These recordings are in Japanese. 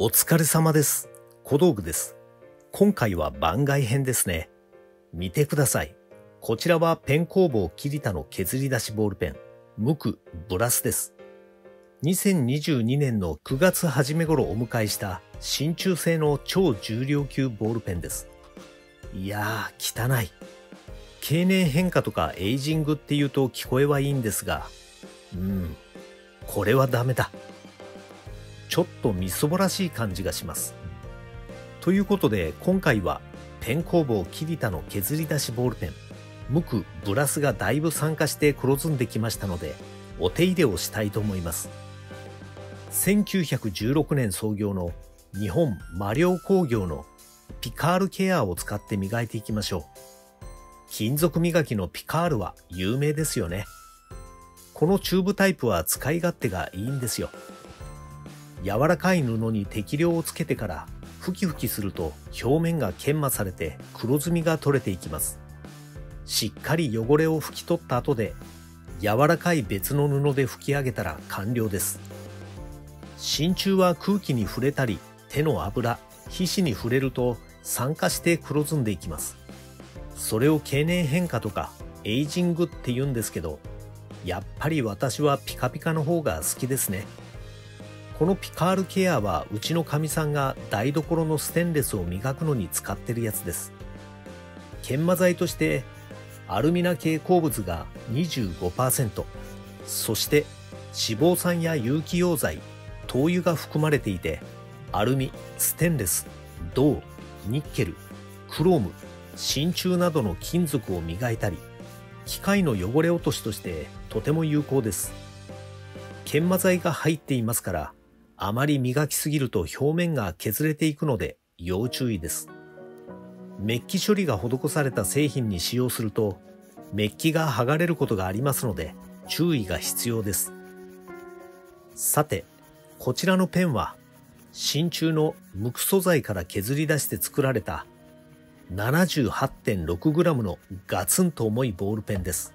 お疲れ様です。小道具です。今回は番外編ですね。見てください。こちらはペン工房キリタの削り出しボールペン、無垢ブラスです。2022年の9月初め頃お迎えした真鍮製の超重量級ボールペンです。いやー、汚い。経年変化とかエイジングって言うと聞こえはいいんですが、うん、これはダメだ。ちょっとみそぼらしい感じがします。ということで今回はペン工房キリタの削り出しボールペン、無垢ブラスがだいぶ酸化して黒ずんできましたのでお手入れをしたいと思います。1916年創業の日本マリオ工業のピカールケアを使って磨いていきましょう。金属磨きのピカールは有名ですよね。このチューブタイプは使い勝手がいいんですよ。柔らかい布に適量をつけてから吹き吹きすると表面が研磨されて黒ずみが取れていきます。しっかり汚れを拭き取った後で柔らかい別の布で拭き上げたら完了です。真鍮は空気に触れたり手の油、皮脂に触れると酸化して黒ずんでいきます。それを経年変化とかエイジングって言うんですけど、やっぱり私はピカピカの方が好きですね。このピカールケアはうちのかみさんが台所のステンレスを磨くのに使ってるやつです。研磨剤としてアルミナ系鉱物が25%、そして脂肪酸や有機溶剤、灯油が含まれていて、アルミ、ステンレス、銅、ニッケル、クローム、真鍮などの金属を磨いたり、機械の汚れ落としとしてとても有効です。研磨剤が入っていますから、あまり磨きすぎると表面が削れていくので要注意です。メッキ処理が施された製品に使用すると、メッキが剥がれることがありますので注意が必要です。さて、こちらのペンは真鍮の無垢素材から削り出して作られた 78.6g のガツンと重いボールペンです。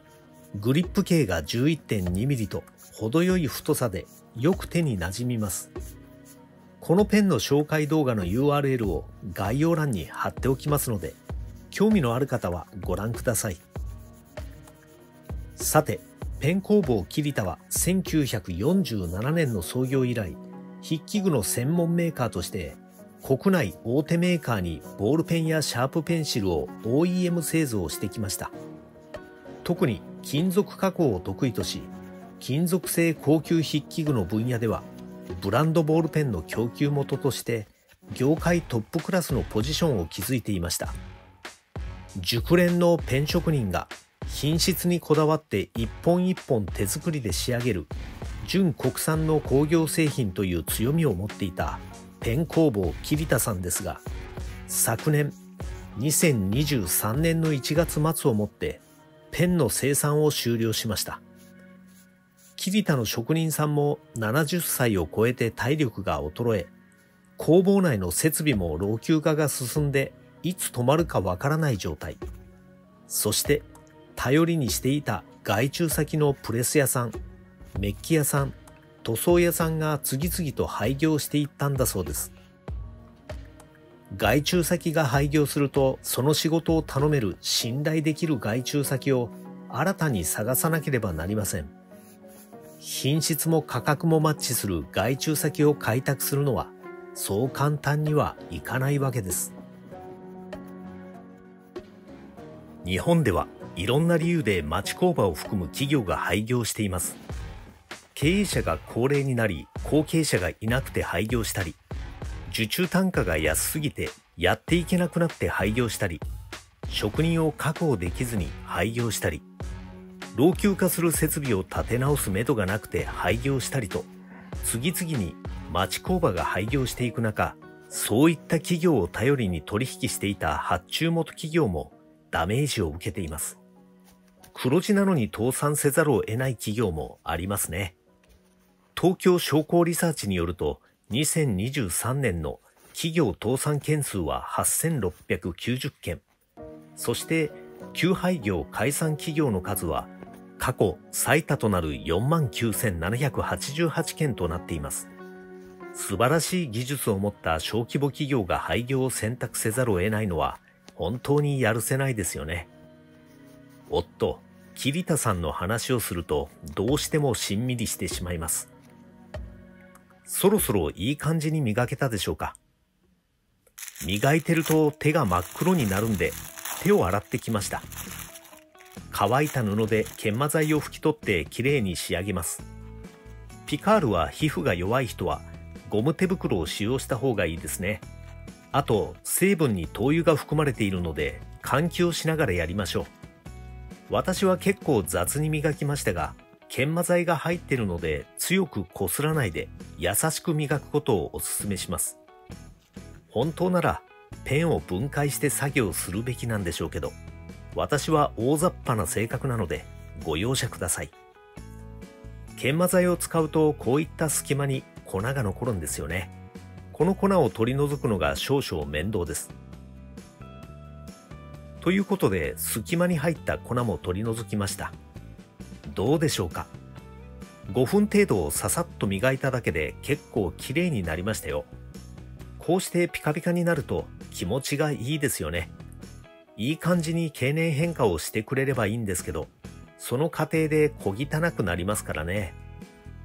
グリップ径が 11.2mm と程よい太さでよく手に馴染みます。このペンの紹介動画の URL を概要欄に貼っておきますので、興味のある方はご覧ください。さて、ペン工房キリタは1947年の創業以来、筆記具の専門メーカーとして国内大手メーカーにボールペンやシャープペンシルを OEM 製造してきました。特に金属加工を得意とし、金属製高級筆記具の分野では、ブランドボールペンの供給元として、業界トップクラスのポジションを築いていました。熟練のペン職人が品質にこだわって一本一本手作りで仕上げる純国産の工業製品という強みを持っていたペン工房桐田さんですが、昨年2023年の1月末をもってペンの生産を終了しました。桐田の職人さんも70歳を超えて体力が衰え、工房内の設備も老朽化が進んで、いつ止まるかわからない状態。そして、頼りにしていた外注先のプレス屋さん、メッキ屋さん、塗装屋さんが次々と廃業していったんだそうです。外注先が廃業すると、その仕事を頼める信頼できる外注先を新たに探さなければなりません。品質も価格もマッチする外注先を開拓するのはそう簡単にはいかないわけです。日本ではいろんな理由で町工場を含む企業が廃業しています。経営者が高齢になり後継者がいなくて廃業したり、受注単価が安すぎてやっていけなくなって廃業したり、職人を確保できずに廃業したり、老朽化する設備を立て直す目処がなくて廃業したりと、次々に町工場が廃業していく中、そういった企業を頼りに取引していた発注元企業もダメージを受けています。黒字なのに倒産せざるを得ない企業もありますね。東京商工リサーチによると、2023年の企業倒産件数は8690件。そして、休廃業解散企業の数は過去最多となる49,788件となっています。素晴らしい技術を持った小規模企業が廃業を選択せざるを得ないのは本当にやるせないですよね。おっと、桐田さんの話をするとどうしてもしんみりしてしまいます。そろそろいい感じに磨けたでしょうか磨いてると手が真っ黒になるんで手を洗ってきました。乾いた布で研磨剤を拭き取ってきれいに仕上げます。ピカールは皮膚が弱い人はゴム手袋を使用した方がいいですね。あと、成分に灯油が含まれているので換気をしながらやりましょう。私は結構雑に磨きましたが、研磨剤が入ってるので強くこすらないで優しく磨くことをお勧めします。本当ならペンを分解して作業するべきなんでしょうけど、私は大雑把な性格なのでご容赦ください。研磨剤を使うとこういった隙間に粉が残るんですよね。この粉を取り除くのが少々面倒です。ということで、隙間に入った粉も取り除きました。どうでしょうか ?5 分程度をささっと磨いただけで結構綺麗になりましたよ。こうしてピカピカになると気持ちがいいですよね。いい感じに経年変化をしてくれればいいんですけど、その過程で小汚くなりますからね。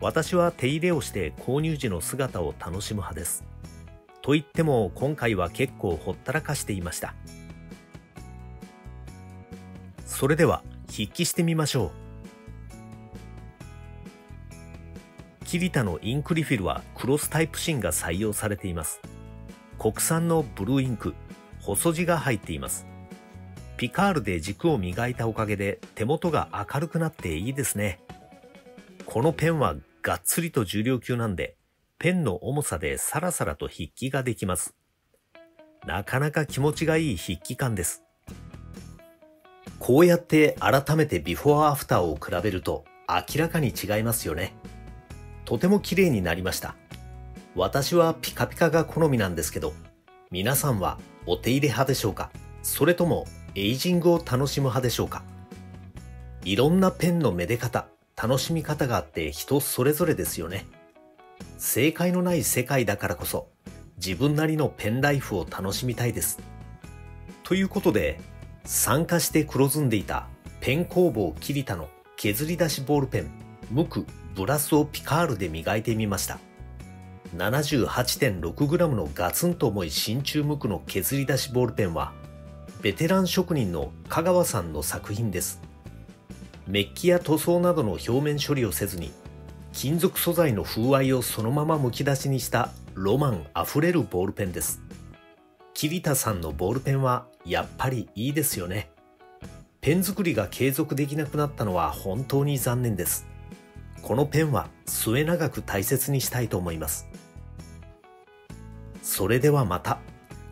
私は手入れをして購入時の姿を楽しむ派です。と言っても今回は結構ほったらかしていました。それでは筆記してみましょう。キリタのインクリフィルはクロスタイプ芯が採用されています。国産のブルーインク、細字が入っています。ピカールで軸を磨いたおかげで手元が明るくなっていいですね。このペンはがっつりと重量級なんで、ペンの重さでサラサラと筆記ができます。なかなか気持ちがいい筆記感です。こうやって改めてビフォーアフターを比べると明らかに違いますよね。とても綺麗になりました。私はピカピカが好みなんですけど、皆さんはお手入れ派でしょうか？それともエイジングを楽しむ派でしょうか？いろんなペンのめで方、楽しみ方があって人それぞれですよね。正解のない世界だからこそ自分なりのペンライフを楽しみたいです。ということで参加して黒ずんでいたペン工房キリタの削り出しボールペン、無垢ブラスをピカールで磨いてみました。78.6g のガツンと重い真鍮無垢の削り出しボールペンは、ベテラン職人の香川さんの作品です。メッキや塗装などの表面処理をせずに、金属素材の風合いをそのまま剥き出しにしたロマンあふれるボールペンです。桐田さんのボールペンはやっぱりいいですよね。ペン作りが継続できなくなったのは本当に残念です。このペンは末永く大切にしたいと思います。それではまた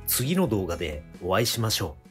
次の動画でお会いしましょう。